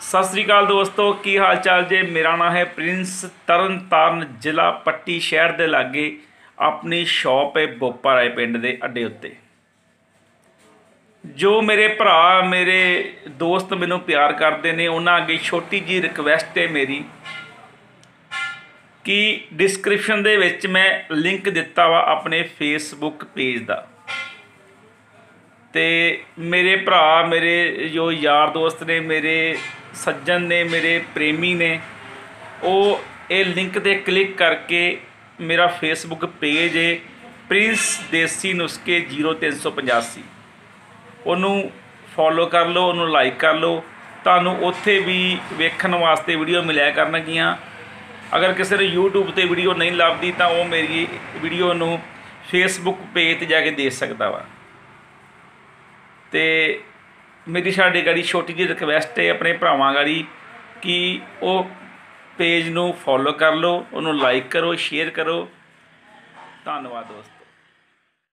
ਸਤਿ ਸ੍ਰੀ ਅਕਾਲ ਦੋਸਤੋ, ਕੀ ਹਾਲ ਚਾਲ ਜੇ? ਮੇਰਾ ਨਾਮ ਹੈ ਪ੍ਰਿੰਸ ਤਰਨਤਾਰਨ, ਜ਼ਿਲ੍ਹਾ ਪੱਟੀ ਸ਼ਹਿਰ ਦੇ ਲਾਗੇ ਆਪਣੀ ਸ਼ਾਪ ਹੈ ਬੋਪਾ ਰਾਏ ਪਿੰਡ ਦੇ ਅੱਡੇ ਉੱਤੇ। ਜੋ ਮੇਰੇ ਭਰਾ, ਮੇਰੇ ਦੋਸਤ ਮੈਨੂੰ ਪਿਆਰ ਕਰਦੇ ਨੇ, ਉਹਨਾਂ ਅੱਗੇ ਛੋਟੀ ਜੀ ਰਿਕਵੈਸਟ ਹੈ ਮੇਰੀ ਕਿ ਡਿਸਕ੍ਰਿਪਸ਼ਨ ਦੇ ਵਿੱਚ ਮੈਂ ਲਿੰਕ ਦਿੱਤਾ ਵਾ ਆਪਣੇ ਫੇਸਬੁੱਕ ਪੇਜ ਦਾ। ਤੇ ਮੇਰੇ ਭਰਾ, ਮੇਰੇ ਜੋ ਯਾਰ ਦੋਸਤ ਨੇ, ਮੇਰੇ ਸੱਜਣ ਨੇ, ਮੇਰੇ ਪ੍ਰੇਮੀ ਨੇ, ਉਹ ਇਹ ਲਿੰਕ ਤੇ ਕਲਿੱਕ ਕਰਕੇ ਮੇਰਾ ਫੇਸਬੁੱਕ ਪੇਜ ਹੈ ਪ੍ਰਿੰਸ ਦੇਸੀ ਨੁਸਖੇ 0385 ਉਹਨੂੰ ਫੋਲੋ ਕਰ ਲਓ, ਉਹਨੂੰ ਲਾਈਕ ਕਰ ਲਓ। ਤੁਹਾਨੂੰ ਉੱਥੇ ਵੀ ਵੇਖਣ ਵਾਸਤੇ ਵੀਡੀਓ ਮਿਲਿਆ ਕਰਨਗੀਆਂ। ਅਗਰ ਕਿਸੇ ਨੂੰ YouTube ਤੇ ਵੀਡੀਓ ਨਹੀਂ ਲੱਭਦੀ, ਤਾਂ ਉਹ ਮੇਰੀ ਵੀਡੀਓ ਨੂੰ Facebook ਪੇਜ ਤੇ ਜਾ ਕੇ ਦੇਖ ਸਕਦਾ ਵਾ। ਤੇ ਮੇਰੀ ਸਾਡੇ ਗਾੜੀ ਛੋਟੀ ਜਿਹੀ ਰਿਕਵੈਸਟ ਹੈ ਆਪਣੇ ਭਰਾਵਾਂ ਗਾੜੀ ਕਿ ਉਹ ਪੇਜ ਨੂੰ ਫੋਲੋ ਕਰ ਲਓ, ਉਹਨੂੰ ਲਾਈਕ ਕਰੋ ਸ਼ੇਅਰ ਕਰੋ। ਧੰਨਵਾਦ ਦੋਸਤੋ।